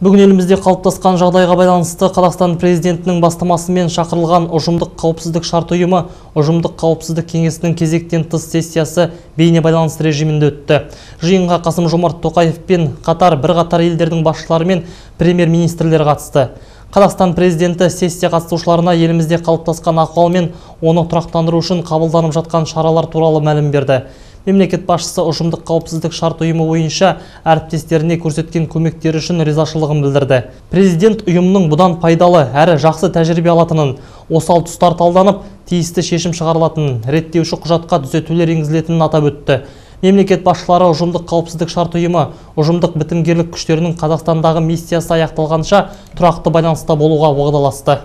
Бүгін елімізде қалыптасқан жағдайға байланысты Қазақстан президентінің бастамасымен шақырылған ұжымдық қауіпсіздік шарт ұйымы ұжымдық қауіпсіздік кеңесінің кезектен тыс сессиясы бейне байланыс режимінде өтті. Жиынға Қасым Жомарт Тоқаев пен қатар бірқатар елдердің басшылары мен премьер-министрлер қатысты. Қазақстан президенті сессия қатысушыларына елімізде қалыптасқан ахуал мен оны тұрақтандыру үшін қабылданып жатқан шаралар туралы мәлім берді. Мемлекет басшысы ұжымдық қауіпсіздік шарт ұйымы бойынша әріптестеріне көрсеткен көмектері үшін ризашылығын білдірді. Президент ұйымның бұдан пайдалы әрі жақсы тәжірибе алатынын, осал тұстар талданып, тиісті шешім шығарылатынын, реттеуші құжатқа түзетулер енгізілетінін атап өтті. Мемлекет басшылары ұжымдық қауіпсіздік шарт ұйымы ұжымдық бітімгерлік күштерінің Қазақстандағы миссиясы аяқталғанша тұрақты байланыста болуға уағдаласты.